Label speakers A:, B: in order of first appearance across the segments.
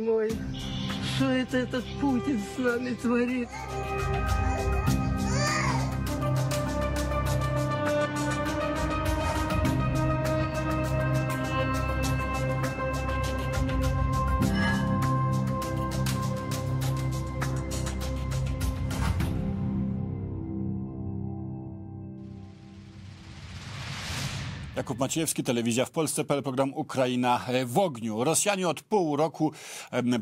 A: мой, что это этот Путин с нами творит?
B: Jakub Maciejewski, telewizja w Polsce, PL program Ukraina w ogniu. Rosjanie od pół roku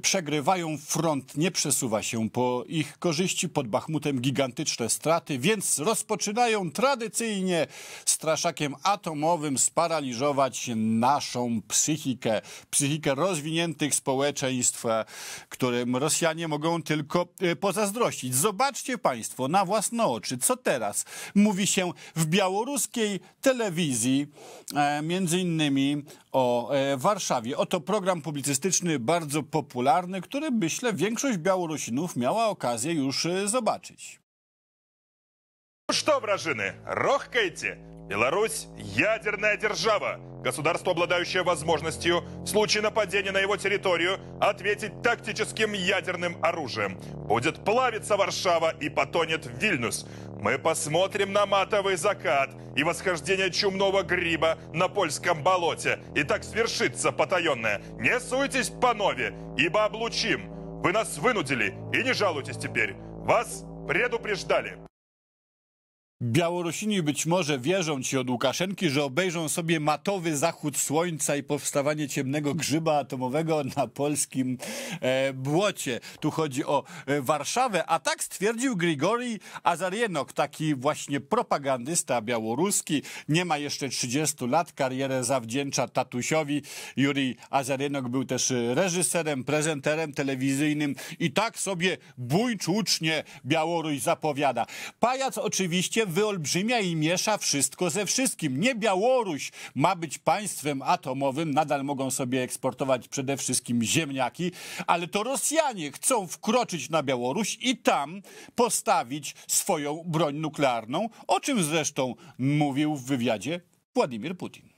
B: przegrywają, front nie przesuwa się po ich korzyści, pod Bachmutem gigantyczne straty, więc rozpoczynają tradycyjnie straszakiem atomowym sparaliżować naszą psychikę, psychikę rozwiniętych społeczeństw, e, którym Rosjanie mogą tylko e, pozazdrościć. Zobaczcie Państwo na własne oczy, co teraz mówi się w białoruskiej telewizji, między innymi o e, Warszawie. Oto program publicystyczny bardzo popularny, który myślę większość Białorusinów miała okazję już e, zobaczyć.
C: Ну что, вражины, рохкайте! Беларусь – ядерная держава. Государство, обладающее возможностью в случае нападения на его территорию ответить тактическим ядерным оружием. Будет плавиться Варшава и потонет Вильнюс. Мы посмотрим на матовый закат и восхождение чумного гриба на польском болоте. И так свершится потаенное. Не суйтесь по нове, ибо облучим. Вы нас вынудили и не жалуйтесь теперь. Вас предупреждали.
B: Białorusini być może wierzą ci od Łukaszenki, że obejrzą sobie matowy zachód słońca i powstawanie ciemnego grzyba atomowego na polskim e, błocie. Tu chodzi o e, Warszawę, a tak stwierdził Grigori Azarienok, taki właśnie propagandysta białoruski. Nie ma jeszcze 30 lat, karierę zawdzięcza tatusiowi. Jurij Azarienok był też reżyserem, prezenterem telewizyjnym i tak sobie buńczucznie Białoruś zapowiada. Pajac oczywiście wyolbrzymia i miesza wszystko ze wszystkim. Nie Białoruś ma być państwem atomowym, nadal mogą sobie eksportować przede wszystkim ziemniaki, ale to Rosjanie chcą wkroczyć na Białoruś i tam postawić swoją broń nuklearną, o czym zresztą mówił w wywiadzie Władimir Putin.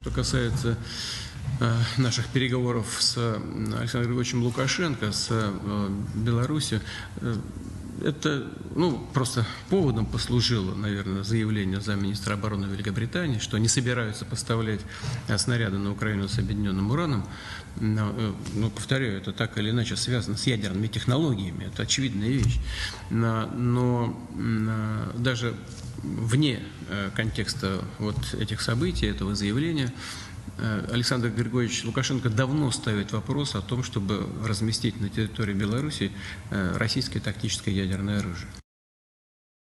D: Что касается э, наших переговоров с э, Александром Григорьевичем Лукашенко, с э, Беларусью, э, это ну, просто поводом послужило, наверное, заявление замминистра обороны Великобритании, что они собираются поставлять э, снаряды на Украину с объединенным ураном. Но, э, ну, повторяю, это так или иначе связано с ядерными технологиями, это очевидная вещь. Но, но э, даже вне контекста вот этих событий, этого заявления, Александр Григорьевич Лукашенко давно ставит вопрос о том, чтобы разместить на территории Беларуси э, российское тактическое ядерное оружие.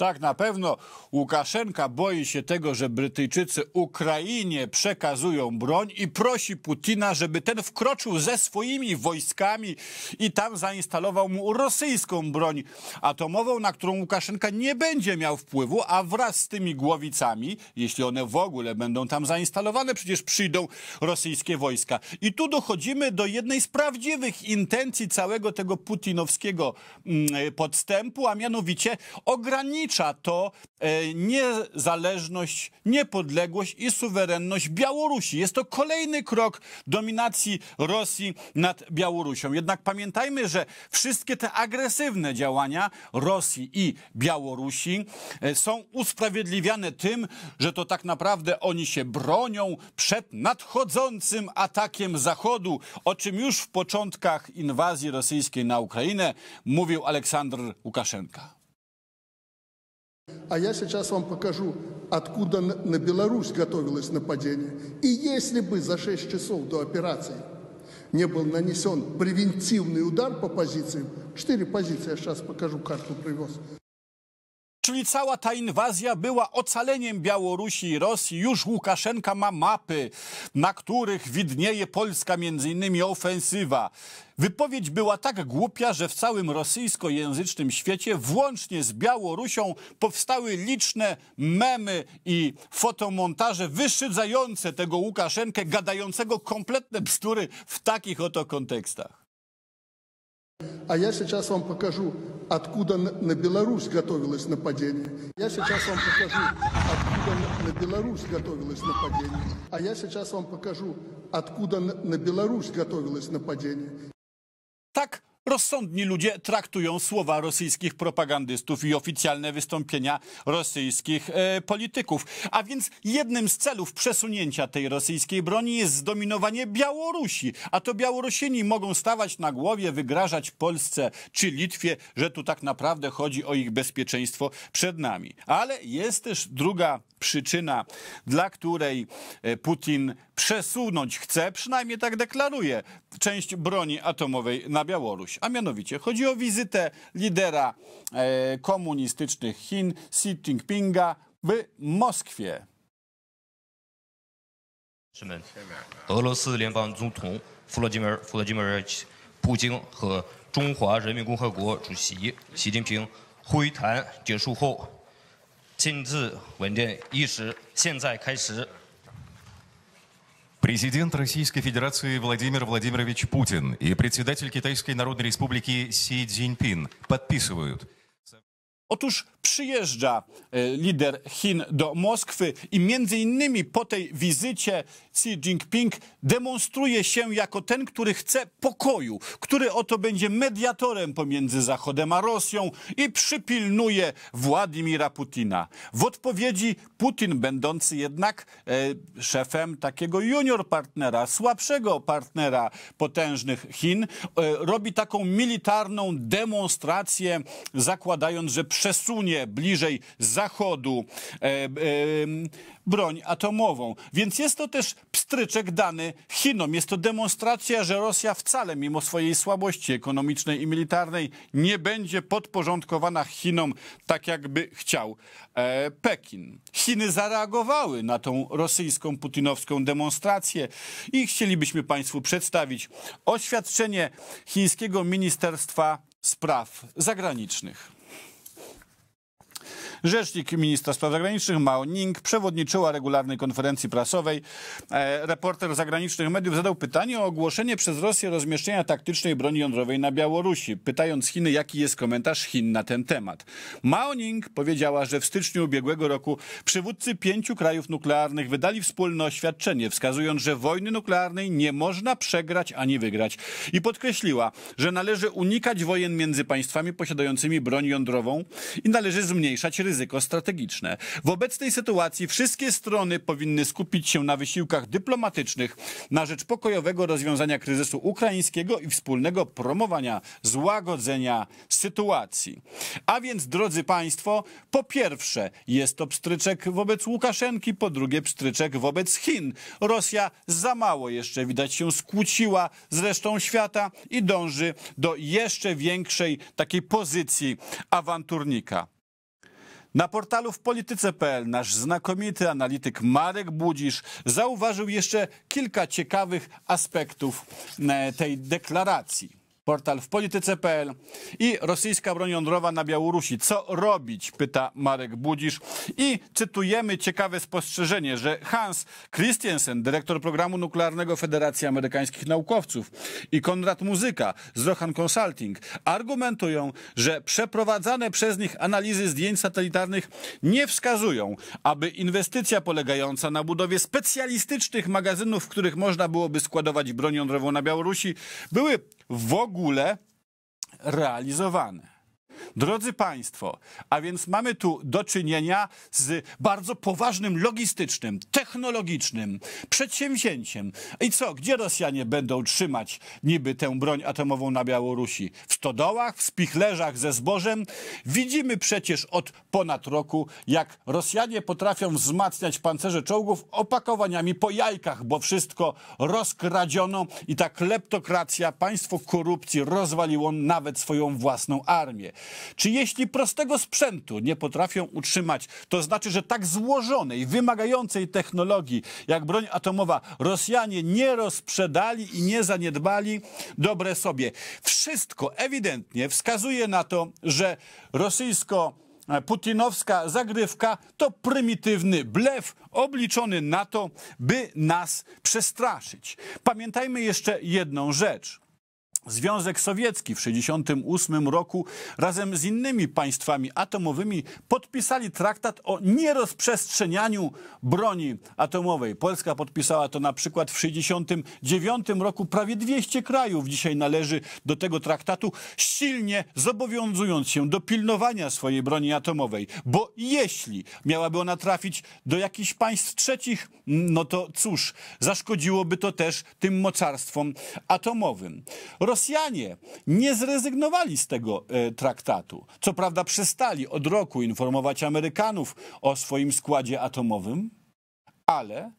B: Tak, na pewno Łukaszenka boi się tego, że Brytyjczycy Ukrainie przekazują broń i prosi Putina, żeby ten wkroczył ze swoimi wojskami i tam zainstalował mu rosyjską broń atomową, na którą Łukaszenka nie będzie miał wpływu, a wraz z tymi głowicami, jeśli one w ogóle będą tam zainstalowane, przecież przyjdą rosyjskie wojska. I tu dochodzimy do jednej z prawdziwych intencji całego tego putinowskiego mm, podstępu, a mianowicie ogranicza to e, niezależność, niepodległość i suwerenność Białorusi. Jest to kolejny krok dominacji Rosji nad Białorusią. Jednak pamiętajmy, że wszystkie te agresywne działania Rosji i Białorusi e, są usprawiedliwiane tym, że to tak naprawdę oni się bronią przed nadchodzącym atakiem Zachodu, o czym już w początkach inwazji rosyjskiej na Ukrainę mówił Aleksandr Łukaszenka.
E: А я сейчас вам покажу, откуда на Беларусь готовилось нападение. И если бы за 6 часов до операции не был нанесен превентивный удар по позициям, четыре позиции, я сейчас покажу, карту привез,
B: Czyli cała ta inwazja była ocaleniem Białorusi i Rosji. Już Łukaszenka ma mapy, na których widnieje polska między innymi ofensywa. Wypowiedź była tak głupia, że w całym rosyjskojęzycznym świecie, włącznie z Białorusią, powstały liczne memy i fotomontaże wyszydzające tego Łukaszenkę, gadającego kompletne bzdury w takich oto kontekstach.
E: А я сейчас вам покажу, откуда на Беларусь готовилось нападение. Я сейчас вам покажу, откуда на- Беларусь готовилось нападение. А я сейчас вам покажу, откуда на Беларусь готовилось нападение.
B: Tak rozsądni ludzie traktują słowa rosyjskich propagandystów i oficjalne wystąpienia rosyjskich e, polityków. A więc jednym z celów przesunięcia tej rosyjskiej broni jest zdominowanie Białorusi. A to Białorusini mogą stawać na głowie, wygrażać Polsce czy Litwie, że tu tak naprawdę chodzi o ich bezpieczeństwo przed nami. Ale jest też druga przyczyna, dla której e, Putin przesunąć chce, przynajmniej tak deklaruje, część broni atomowej na Białoruś. A mianowicie chodzi o wizytę lidera e, komunistycznych Chin Xi Jinpinga w Moskwie.
F: 士们，俄罗斯联邦总统弗洛基米尔·弗洛基米尔·普京和中华人民共和国主席习近平会谈结束后，亲自稳定仪式现在开始。
G: Президент Российской Федерации Владимир Владимирович Путин и председатель Китайской Народной Республики Си Цзиньпин подписывают
B: Otóż przyjeżdża e, lider Chin do Moskwy i między innymi po tej wizycie Xi Jinping demonstruje się jako ten, który chce pokoju, który oto będzie mediatorem pomiędzy Zachodem a Rosją i przypilnuje Władimira Putina. W odpowiedzi Putin, będący jednak e, szefem takiego junior partnera, słabszego partnera potężnych Chin, e, robi taką militarną demonstrację, zakładając, że przesunie bliżej Zachodu e, e, broń atomową. Więc jest to też pstryczek dany Chinom. Jest to demonstracja, że Rosja wcale, mimo swojej słabości ekonomicznej i militarnej, nie będzie podporządkowana Chinom tak, jakby chciał e, Pekin. Chiny zareagowały na tą rosyjską, putinowską demonstrację i chcielibyśmy Państwu przedstawić oświadczenie chińskiego Ministerstwa Spraw Zagranicznych. Rzecznik ministra spraw zagranicznych Mao Ning przewodniczyła regularnej konferencji prasowej. E, reporter zagranicznych mediów zadał pytanie o ogłoszenie przez Rosję rozmieszczenia taktycznej broni jądrowej na Białorusi, pytając Chiny, jaki jest komentarz Chin na ten temat. Mao Ning powiedziała, że w styczniu ubiegłego roku przywódcy pięciu krajów nuklearnych wydali wspólne oświadczenie, wskazując, że wojny nuklearnej nie można przegrać ani wygrać. I podkreśliła, że należy unikać wojen między państwami posiadającymi broń jądrową i należy zmniejszać ryzyko strategiczne. W obecnej sytuacji wszystkie strony powinny skupić się na wysiłkach dyplomatycznych na rzecz pokojowego rozwiązania kryzysu ukraińskiego i wspólnego promowania złagodzenia sytuacji. A więc, drodzy Państwo, po pierwsze jest to pstryczek wobec Łukaszenki, po drugie pstryczek wobec Chin. Rosja za mało jeszcze widać się skłóciła z resztą świata i dąży do jeszcze większej takiej pozycji awanturnika. Na portalu w polityce.pl nasz znakomity analityk Marek Budzisz zauważył jeszcze kilka ciekawych aspektów e, tej deklaracji. Portal w polityce.pl i rosyjska broń jądrowa na Białorusi. Co robić? Pyta Marek Budzisz. I cytujemy ciekawe spostrzeżenie, że Hans Christiansen, dyrektor programu nuklearnego Federacji Amerykańskich Naukowców i Konrad Muzyka z Rohan Consulting argumentują, że przeprowadzane przez nich analizy zdjęć satelitarnych nie wskazują, aby inwestycja polegająca na budowie specjalistycznych magazynów, w których można byłoby składować broń jądrową na Białorusi, były w ogóle realizowane. Drodzy Państwo, a więc mamy tu do czynienia z bardzo poważnym logistycznym, technologicznym przedsięwzięciem. I co, gdzie Rosjanie będą trzymać niby tę broń atomową na Białorusi? W stodołach, w spichlerzach ze zbożem? Widzimy przecież od ponad roku, jak Rosjanie potrafią wzmacniać pancerze czołgów opakowaniami po jajkach, bo wszystko rozkradziono i ta kleptokracja, państwo korupcji rozwaliło nawet swoją własną armię. Czy jeśli prostego sprzętu nie potrafią utrzymać, to znaczy, że tak złożonej, wymagającej technologii jak broń atomowa Rosjanie nie rozprzedali i nie zaniedbali, dobre sobie. Wszystko ewidentnie wskazuje na to, że rosyjsko putinowska zagrywka to prymitywny blef obliczony na to, by nas przestraszyć. Pamiętajmy jeszcze jedną rzecz. Związek Sowiecki w 1968 roku razem z innymi państwami atomowymi podpisali traktat o nierozprzestrzenianiu broni atomowej. Polska podpisała to na przykład w 1969 roku. Prawie 200 krajów dzisiaj należy do tego traktatu, silnie zobowiązując się do pilnowania swojej broni atomowej. Bo jeśli miałaby ona trafić do jakichś państw trzecich, no to cóż, zaszkodziłoby to też tym mocarstwom atomowym. Rosjanie nie zrezygnowali z tego e, traktatu. Co prawda przestali od roku informować Amerykanów o swoim składzie atomowym, ale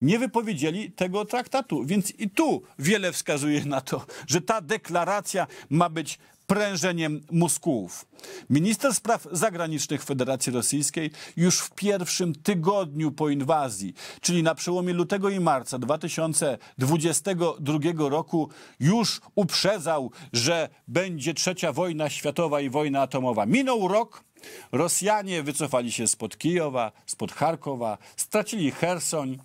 B: nie wypowiedzieli tego traktatu. Więc i tu wiele wskazuje na to, że ta deklaracja ma być prężeniem mózgów. Minister spraw zagranicznych Federacji Rosyjskiej już w pierwszym tygodniu po inwazji, czyli na przełomie lutego i marca 2022 roku, już uprzedzał, że będzie trzecia wojna światowa i wojna atomowa. Minął rok. Rosjanie wycofali się spod Kijowa, spod Charkowa, stracili Hersoń,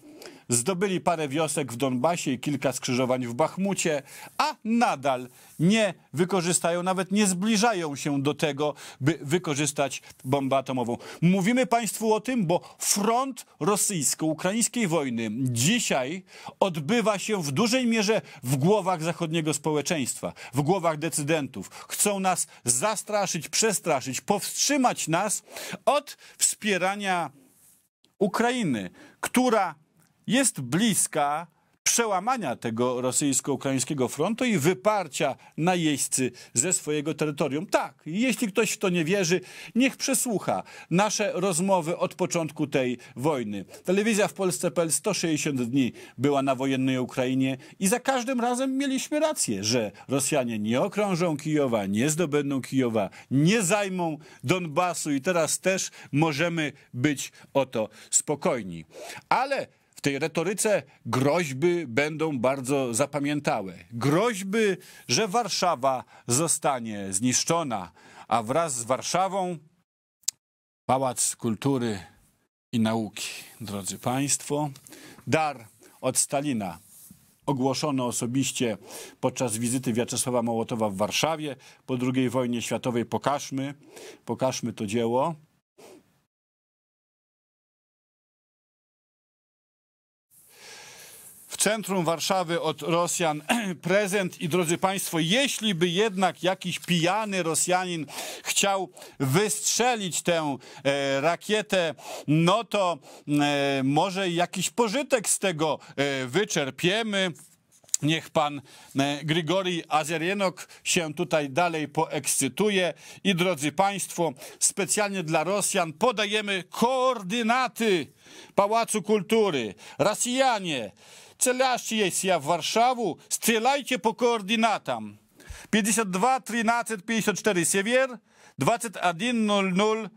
B: zdobyli parę wiosek w Donbasie i kilka skrzyżowań w Bachmucie, a nadal nie wykorzystają, nawet nie zbliżają się do tego, by wykorzystać bombę atomową. Mówimy Państwu o tym, bo front rosyjsko-ukraińskiej wojny dzisiaj odbywa się w dużej mierze w głowach zachodniego społeczeństwa, w głowach decydentów. Chcą nas zastraszyć, przestraszyć, powstrzymać nas od wspierania Ukrainy, która jest bliska przełamania tego rosyjsko-ukraińskiego frontu i wyparcia najeźdźcy ze swojego terytorium. Tak, jeśli ktoś w to nie wierzy, niech przesłucha nasze rozmowy od początku tej wojny. Telewizja w Polsce.pl 160 dni była na wojennej Ukrainie i za każdym razem mieliśmy rację, że Rosjanie nie okrążą Kijowa, nie zdobędą Kijowa, nie zajmą Donbasu i teraz też możemy być o to spokojni. Ale w tej retoryce groźby będą bardzo zapamiętałe. Groźby, że Warszawa zostanie zniszczona, a wraz z Warszawą Pałac Kultury i Nauki. Drodzy Państwo, dar od Stalina ogłoszono osobiście podczas wizyty Wiaczesława Mołotowa w Warszawie po II wojnie światowej. Pokażmy, pokażmy to dzieło. Centrum Warszawy od Rosjan prezent i drodzy Państwo, jeśli by jednak jakiś pijany Rosjanin chciał wystrzelić tę e, rakietę, no to e, może jakiś pożytek z tego e, wyczerpiemy. Niech pan e, Grigori Azerienok się tutaj dalej poekscytuje. I drodzy Państwo, specjalnie dla Rosjan podajemy koordynaty Pałacu Kultury. Rosjanie, Целящиеся в Варшаву, стрелайте по координатам. 52 13 54 север, 21 00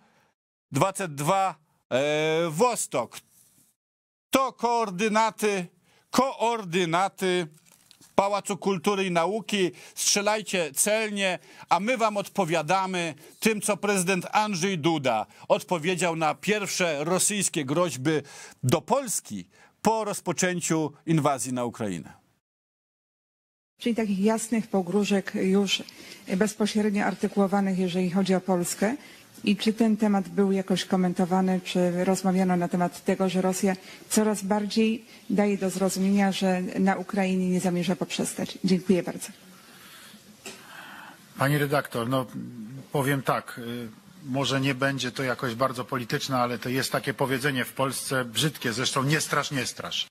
B: 22 e, Wostok. To koordynaty, koordynaty Pałacu Kultury i Nauki. Strzelajcie celnie, a my wam odpowiadamy tym, co prezydent Andrzej Duda odpowiedział na pierwsze rosyjskie groźby do Polski po rozpoczęciu inwazji na Ukrainę.
H: Czyli takich jasnych pogróżek już bezpośrednio artykułowanych, jeżeli chodzi o Polskę. I czy ten temat był jakoś komentowany, czy rozmawiano na temat tego, że Rosja coraz bardziej daje do zrozumienia, że na Ukrainie nie zamierza poprzestać? Dziękuję bardzo.
I: Pani redaktor, no powiem tak, y, może nie będzie to jakoś bardzo polityczne, ale to jest takie powiedzenie w Polsce brzydkie, zresztą nie strasz, nie strasz.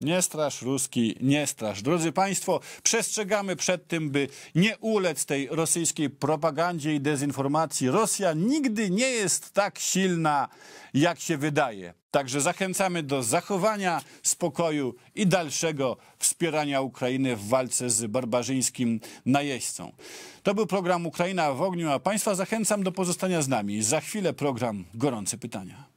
B: Nie strasz, Ruski, nie strasz. Drodzy Państwo, przestrzegamy przed tym, by nie ulec tej rosyjskiej propagandzie i dezinformacji. Rosja nigdy nie jest tak silna, jak się wydaje. Także zachęcamy do zachowania spokoju i dalszego wspierania Ukrainy w walce z barbarzyńskim najeźdźcą. To był program Ukraina w ogniu, a Państwa zachęcam do pozostania z nami. Za chwilę program Gorące Pytania.